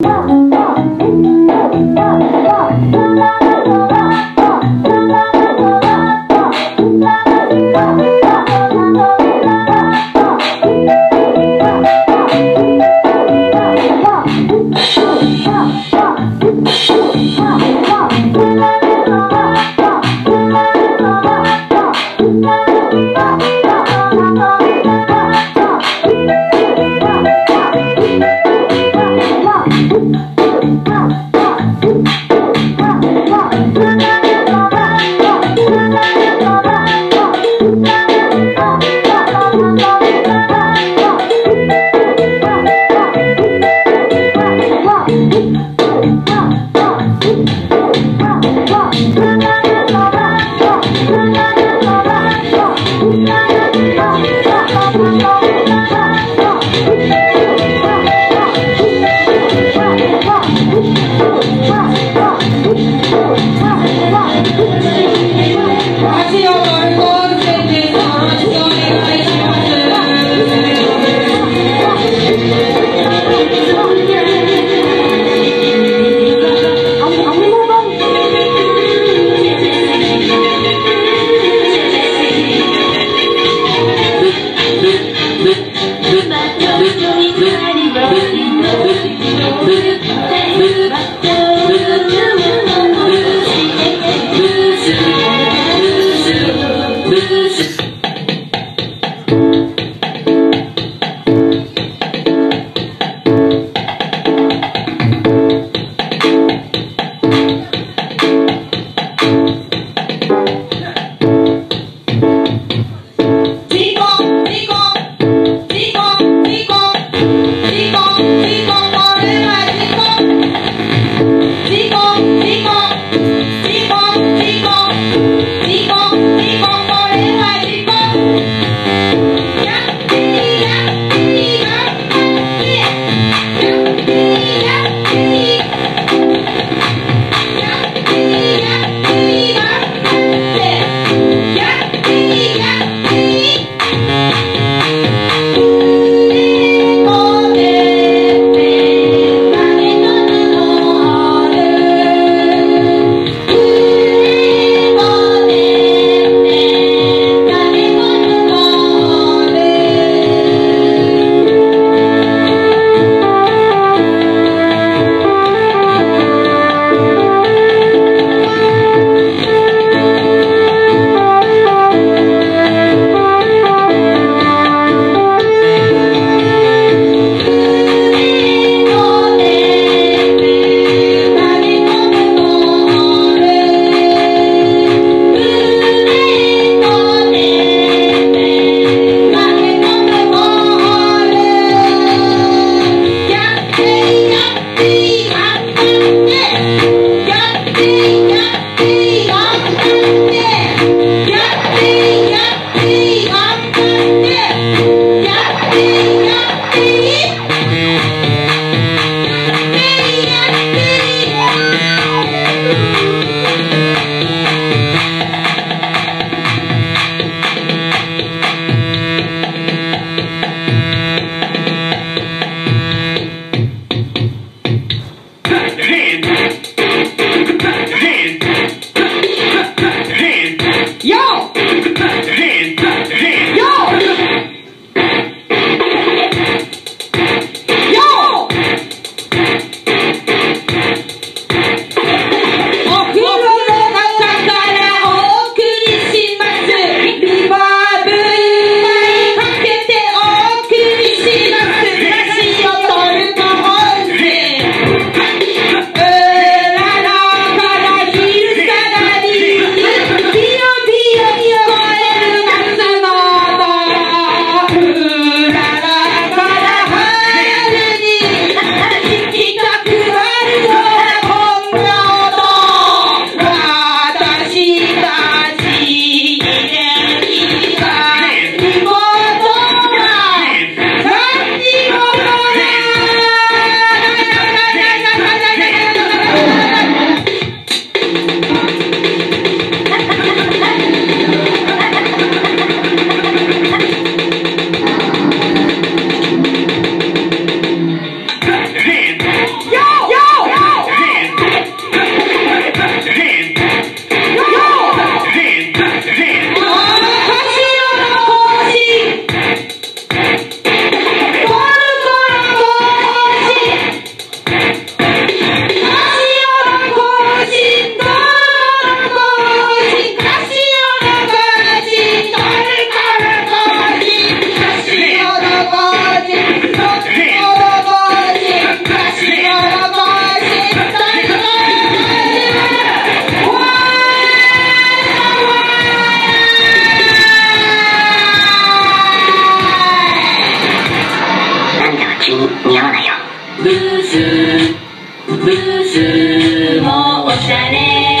Yeah. ブース。もおしゃれ。